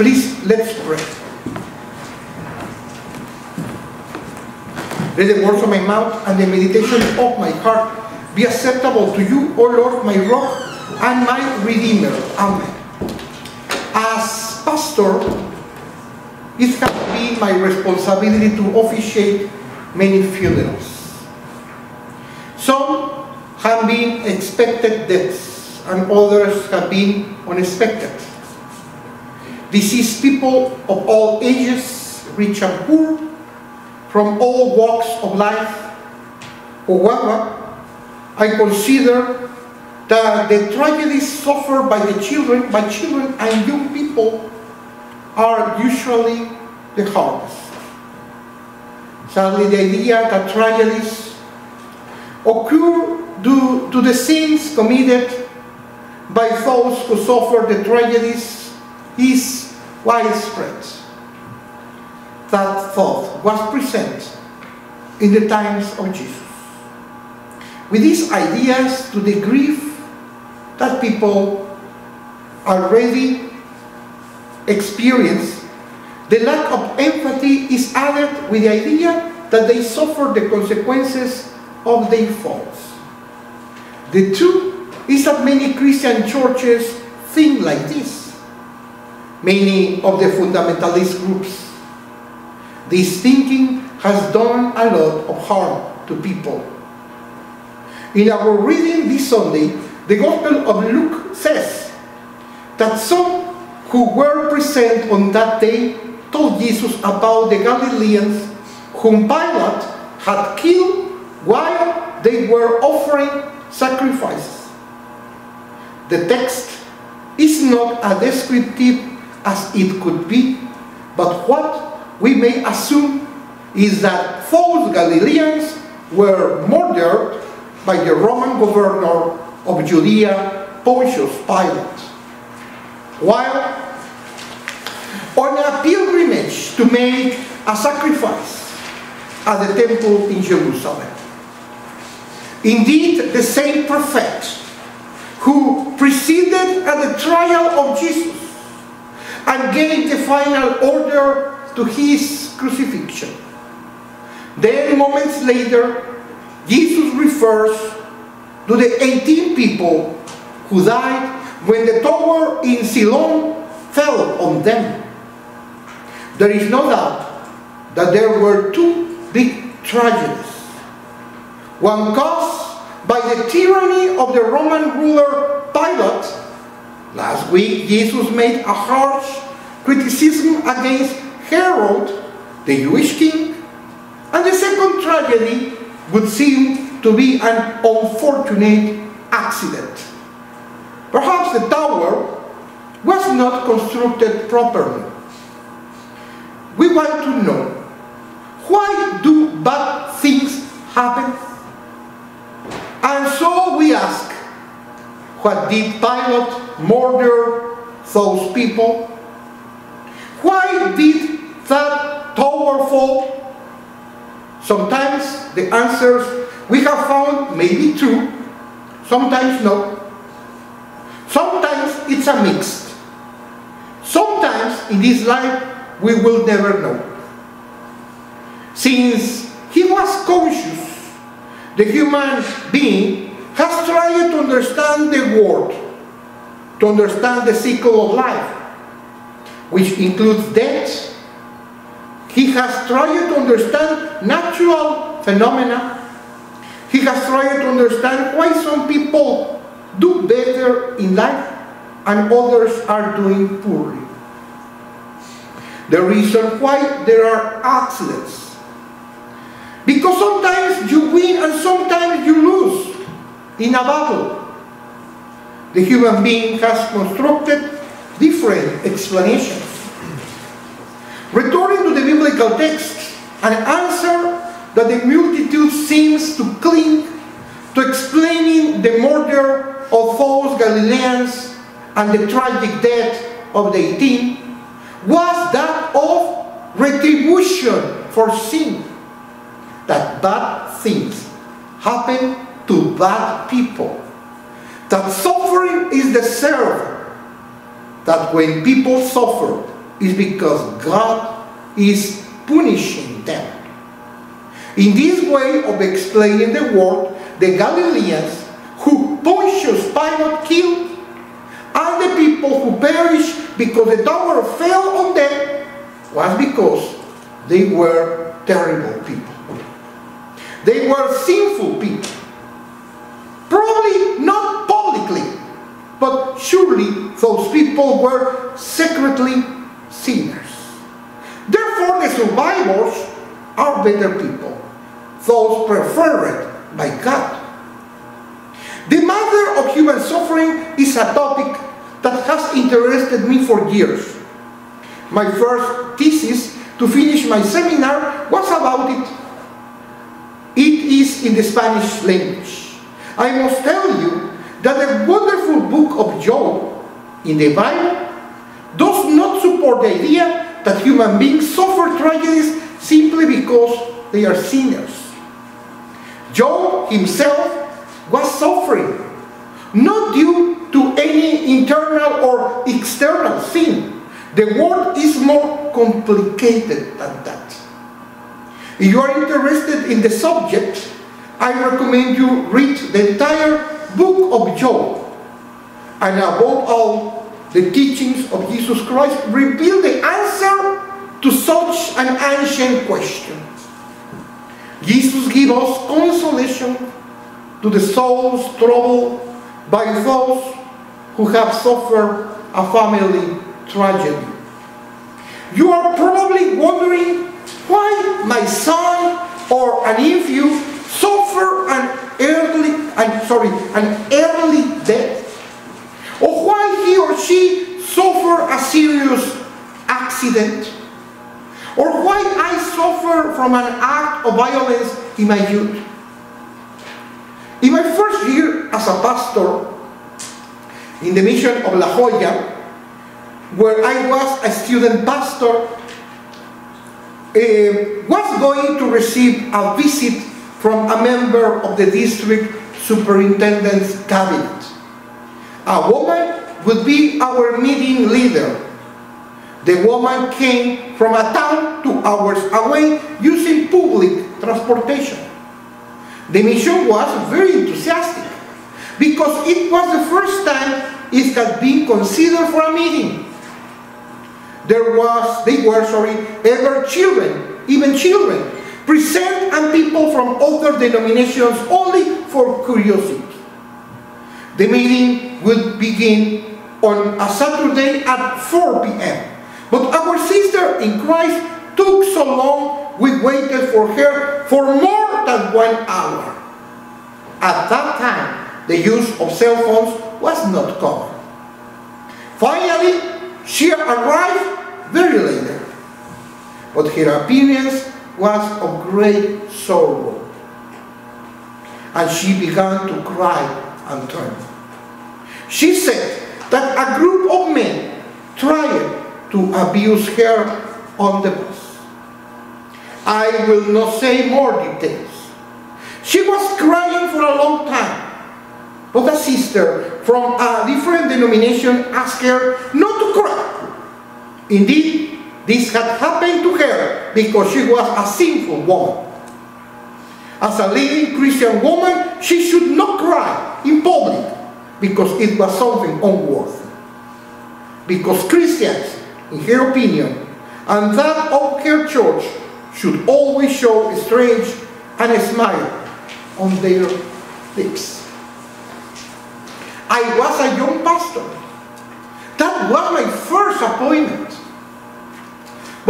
Please, let's pray. Let the words of my mouth and the meditation of my heart be acceptable to you, O Lord, my rock and my redeemer. Amen. As pastor, it has been my responsibility to officiate many funerals. Some have been expected deaths, and others have been unexpected. Deceased people of all ages, rich and poor, from all walks of life. However, I consider that the tragedies suffered by the children, by children and young people are usually the hardest. Sadly, the idea that tragedies occur due to the sins committed by those who suffer the tragedies is widespread. That thought was present in the times of Jesus. With these ideas to the grief that people already experience, the lack of empathy is added with the idea that they suffer the consequences of their faults. The truth is that many Christian churches think like this. Many of the fundamentalist groups. This thinking has done a lot of harm to people. In our reading this Sunday, the Gospel of Luke says that some who were present on that day told Jesus about the Galileans whom Pilate had killed while they were offering sacrifices. The text is not a descriptive as it could be, but what we may assume is that false Galileans were murdered by the Roman governor of Judea, Pontius Pilate, while on a pilgrimage to make a sacrifice at the temple in Jerusalem. Indeed, the same prophet who preceded at the trial of Jesus and gave the final order to his crucifixion. Then, moments later, Jesus refers to the 18 people who died when the tower in Siloam fell on them. There is no doubt that there were two big tragedies. One caused by the tyranny of the Roman ruler Pilate. Last week, Jesus made a harsh criticism against Herod, the Jewish king. And the second tragedy would seem to be an unfortunate accident. Perhaps the tower was not constructed properly. We want to know why do bad things happen? And so we ask, what did Pilate murder those people? Why did that tower fall? Sometimes the answers we have found may be true, sometimes no. Sometimes it's a mix. Sometimes in this life we will never know. Since he was conscious, the human being has tried to understand the world, to understand the cycle of life, which includes death. He has tried to understand natural phenomena. He has tried to understand why some people do better in life and others are doing poorly. The reason why there are accidents. Because sometimes you win and sometimes you lose in a battle. The human being has constructed different explanations. Returning to the biblical text, an answer that the multitude seems to cling to explaining the murder of false Galileans and the tragic death of the 18 was that of retribution for sin. That bad things happen to bad people. That suffering is deserved. That when people suffer, is because God is punishing them. In this way of explaining the word, the Galileans who Pontius Pilate killed and the people who perished because the tower fell on them was because they were terrible people. They were sinful people. Probably not but surely those people were secretly sinners. Therefore, the survivors are better people, those preferred by God. The matter of human suffering is a topic that has interested me for years. My first thesis to finish my seminar was about it. It is in the Spanish language. I must tell you that the wonderful book of Job in the Bible does not support the idea that human beings suffer tragedies simply because they are sinners. Job himself was suffering, not due to any internal or external sin. The world is more complicated than that. If you are interested in the subject, I recommend you read the entire book of Job. And above all, the teachings of Jesus Christ reveal the answer to such an ancient question. Jesus gives us consolation to the souls troubled by those who have suffered a family tragedy. You are probably wondering why my son or an nephew suffer an early, I'm sorry, an early death, or why he or she suffer a serious accident, or why I suffer from an act of violence in my youth. In my first year as a pastor in the mission of La Joya, where I was a student pastor, uh, was going to receive a visit from a member of the district superintendent's cabinet. A woman would be our meeting leader. The woman came from a town two hours away using public transportation. The mission was very enthusiastic because it was the first time it had been considered for a meeting. There was, they were, sorry, ever children, even children, present and people from other denominations only for curiosity. The meeting would begin on a Saturday at 4 p.m. But our sister in Christ took so long, we waited for her for more than one hour. At that time, the use of cell phones was not common. Finally, she arrived very late, but her appearance was of great sorrow. And she began to cry and turn. She said that a group of men tried to abuse her on the bus. I will not say more details. She was crying for a long time. But a sister from a different denomination asked her not to cry. Indeed, this had happened to her because she was a sinful woman. As a leading Christian woman, she should not cry in public because it was something unworthy. Because Christians, in her opinion, and that of her church, should always show a strange and a smile on their lips. I was a young pastor. That was my first appointment.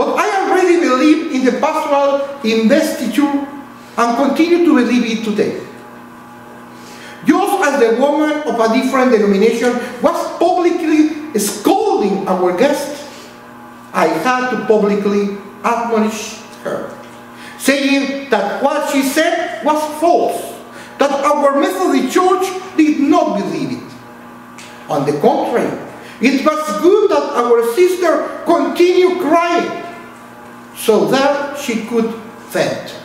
But I already believe in the pastoral investiture and continue to believe it today. Just as the woman of a different denomination was publicly scolding our guest, I had to publicly admonish her, saying that what she said was false, that our Methodist Church did not believe it. On the contrary, it was good that our sister continued crying so that she could vent.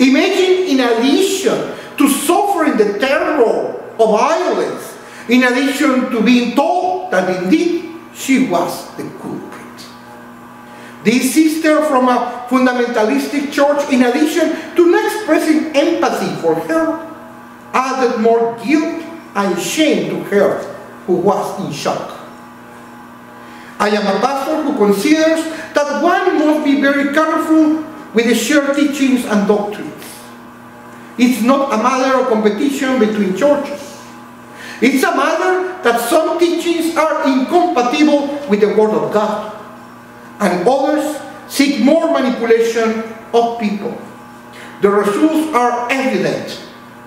Imagine, in addition to suffering the terror of violence, in addition to being told that indeed she was the culprit. This sister from a fundamentalistic church, in addition to not expressing empathy for her, added more guilt and shame to her who was in shock. I am a pastor who considers that one must be very careful with the shared teachings and doctrines. It's not a matter of competition between churches. It's a matter that some teachings are incompatible with the Word of God, and others seek more manipulation of people. The results are evident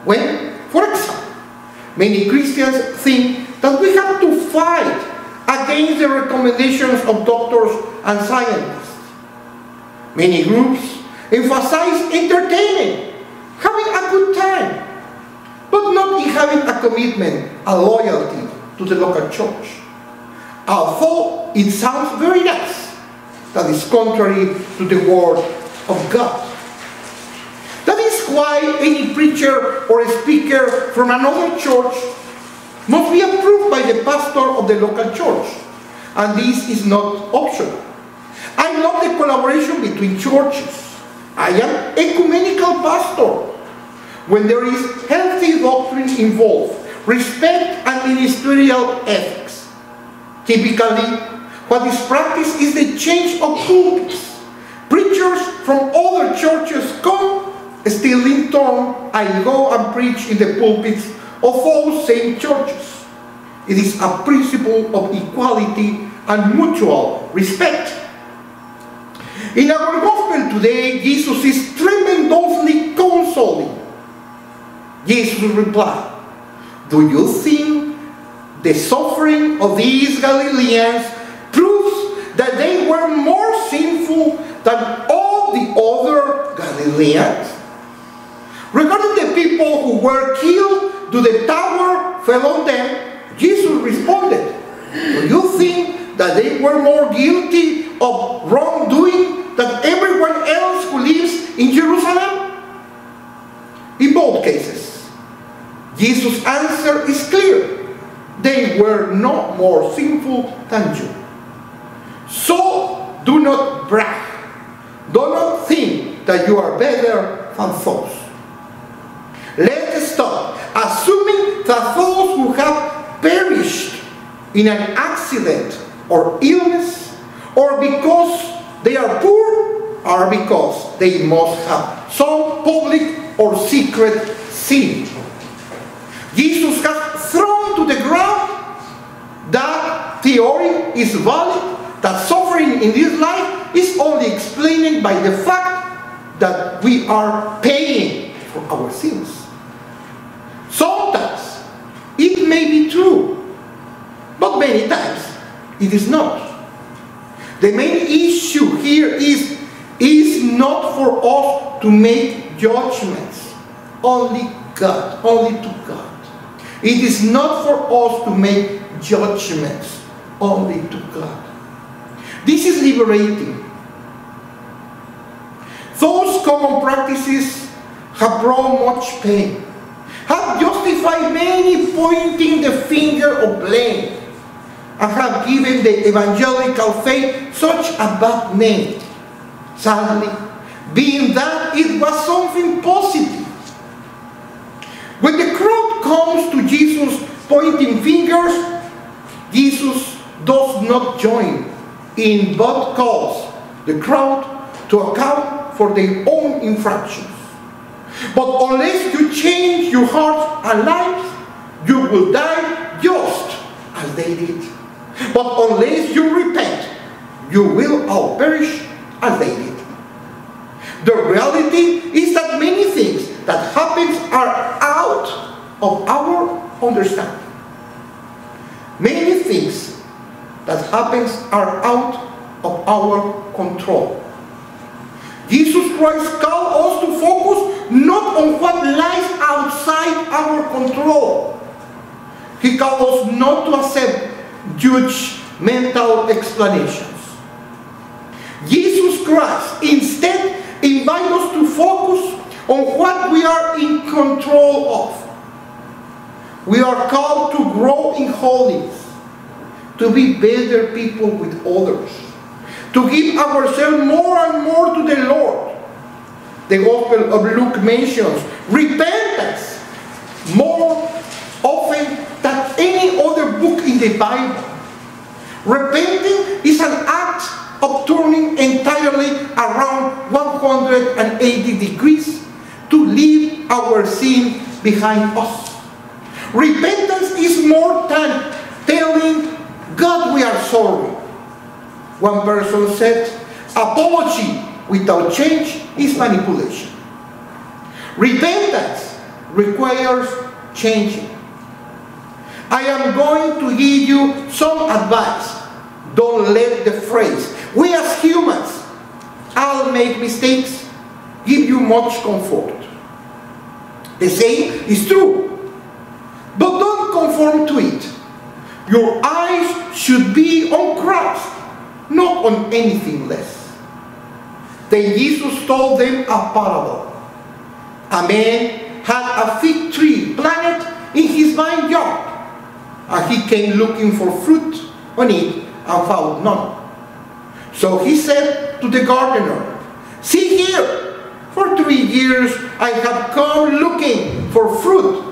when, for example, many Christians think that we have to fight against the recommendations of doctors and scientists. Many groups emphasize entertaining, having a good time, but not in having a commitment, a loyalty to the local church. Although it sounds very nice, that is contrary to the word of God. That is why any preacher or speaker from another church must be approved by the pastor of the local church. And this is not optional. I love the collaboration between churches. I am ecumenical pastor. When there is healthy doctrine involved, respect and ministerial ethics. Typically, what is practiced is the change of pulpits. Preachers from other churches come, still in turn, I go and preach in the pulpits of all saint churches. It is a principle of equality and mutual respect. In our gospel today, Jesus is tremendously consoling. Jesus replied, Do you think the suffering of these Galileans proves that they were more sinful than all the other Galileans? Regarding the people who were killed, do the tower fell on them, Jesus responded, Do you think that they were more guilty of wrongdoing than everyone else who lives in Jerusalem? In both cases, Jesus' answer is clear. They were not more sinful than you. So do not brag. Do not think that you are better than those. Let's stop assuming that those who have perished in an accident or illness or because they are poor or because they must have some public or secret sin. Jesus has thrown to the ground that theory is valid, that suffering in this life is only explained by the fact that we are paying for our sins. Sometimes it may be true, but many times it is not. The main issue here is, is not for us to make judgments. Only God, only to God. It is not for us to make judgments, only to God. This is liberating. Those common practices have brought much pain, have justified many pointing the finger of blame, and have given the evangelical faith such a bad name. Sadly, being that it was something positive. When the crowd comes to Jesus pointing fingers, Jesus does not join in but calls the crowd to account for their own infractions. But unless you change your hearts and lives, you will die just as they did. But unless you repent, you will all perish as they did. The reality is that many things that happen are out of our understanding. Many things that happens are out of our control. Jesus Christ called us to focus not on what lies outside our control. He called us not to accept judgmental explanations. Jesus Christ instead invites us to focus on what we are in control of. We are called to grow in holiness, to be better people with others, to give ourselves more and more to the Lord. The Gospel of Luke mentions repentance more often than any other book in the Bible. Repenting is an act of turning entirely around 180 degrees to leave our sin behind us. Repentance is more than telling God we are sorry. One person said, apology without change is manipulation. Repentance requires changing. I am going to give you some advice. Don't let the phrase, we as humans, I'll make mistakes, give you much comfort. The same is true. But don't conform to it. Your eyes should be on Christ, not on anything less. Then Jesus told them a parable. A man had a fig tree planted in his vineyard, and he came looking for fruit on it and found none. So he said to the gardener, See here, for three years I have come looking for fruit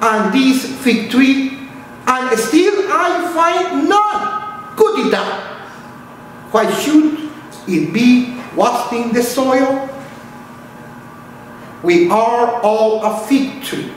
on this fig tree, and still I find none. It down. Why should it be wasting the soil? We are all a fig tree.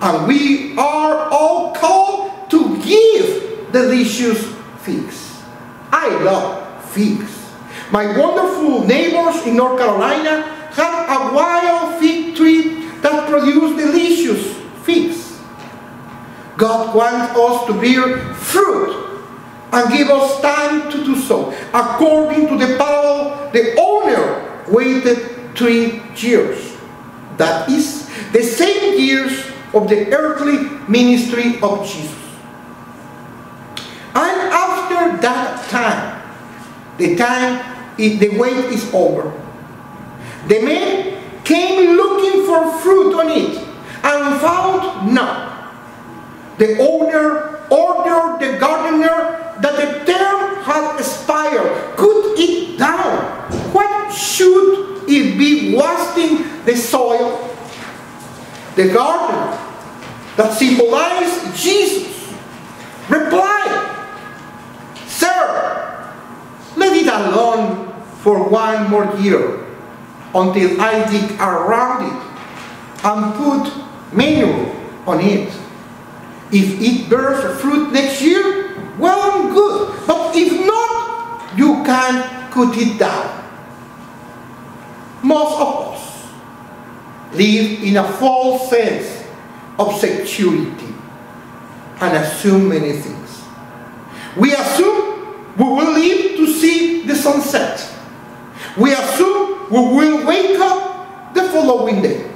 And we are all called to give delicious figs. I love figs. My wonderful neighbors in North Carolina have a wild fig tree that produces delicious figs. God wants us to bear fruit and give us time to do so. According to the parable, the owner waited three years. That is the same years of the earthly ministry of Jesus. And after that time, the time the wait is over. The man came looking for fruit on it and found none. The owner ordered the gardener that the term had expired, cut it down. What should it be wasting the soil? The gardener that symbolized Jesus replied, Sir, let it alone for one more year until I dig around it and put manure on it. If it bears fruit next year, well and good. But if not, you can cut it down. Most of us live in a false sense of security and assume many things. We assume we will live to see the sunset. We assume we will wake up the following day.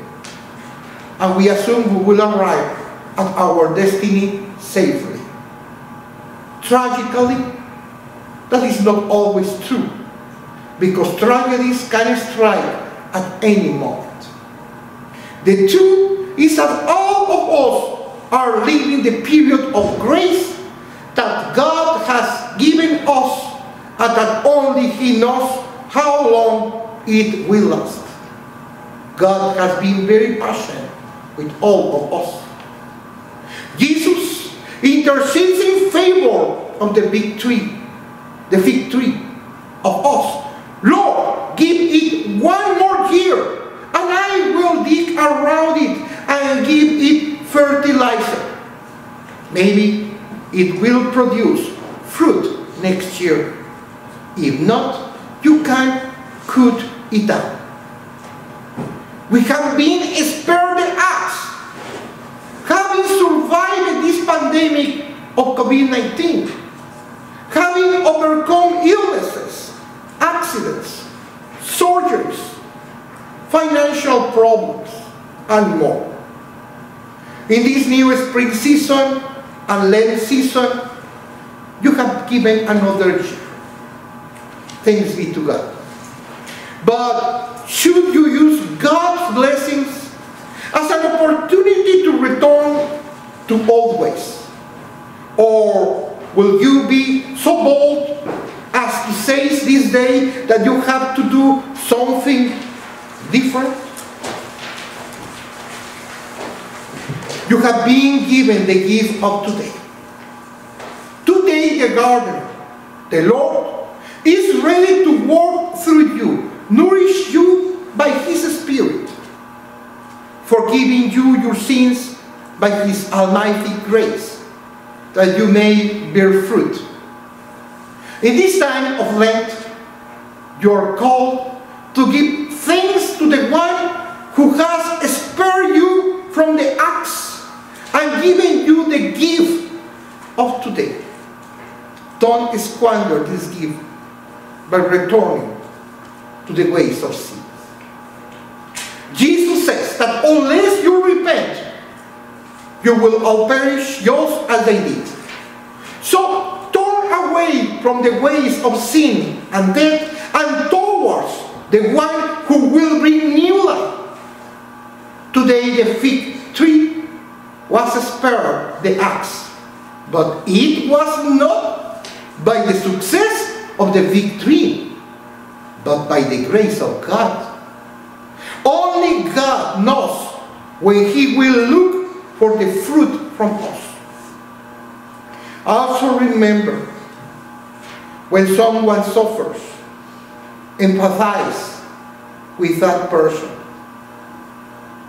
And we assume we will arrive at our destiny safely. Tragically, that is not always true because tragedies can strike at any moment. The truth is that all of us are living the period of grace that God has given us and that only He knows how long it will last. God has been very patient with all of us. Jesus intercedes in favor of the big tree, the fig tree of us. Lord, give it one more year, around it and give it fertilizer. Maybe it will produce fruit next year. If not, you can cut it down. We have been spared the axe. Having survived this pandemic of COVID-19, having overcome illnesses, accidents, surgeries, financial problems, and more. In this new spring season and Lent season, you have given another Thanks be to God. But should you use God's blessings as an opportunity to return to old ways? Or will you be so bold as to say this day that you have to do something different? You have been given the gift of today. Today, the gardener, the Lord, is ready to work through you, nourish you by His Spirit, forgiving you your sins by His almighty grace, that you may bear fruit. In this time of Lent, you are called to give thanks to the one who has spared you from the axe and giving you the gift of today. Don't squander this gift by returning to the ways of sin. Jesus says that unless you repent, you will all perish just as they did. So turn away from the ways of sin and death and towards the one who will bring new life. Today the fig tree was spared the axe, but it was not by the success of the victory, but by the grace of God. Only God knows when He will look for the fruit from us. Also remember, when someone suffers, empathize with that person.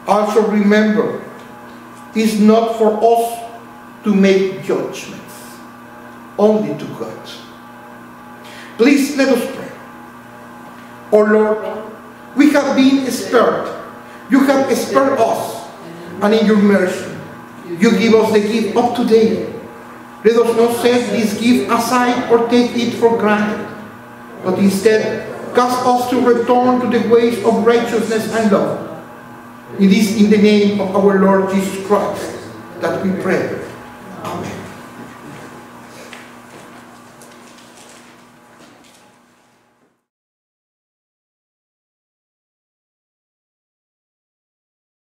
Also remember, it's not for us to make judgments, only to God. Please let us pray. Oh Lord, we have been spared. You have spared us, and in your mercy, you give us the gift of today. Let us not set this gift aside or take it for granted, but instead cause us to return to the ways of righteousness and love. It is in the name of our Lord Jesus Christ that we pray. Amen.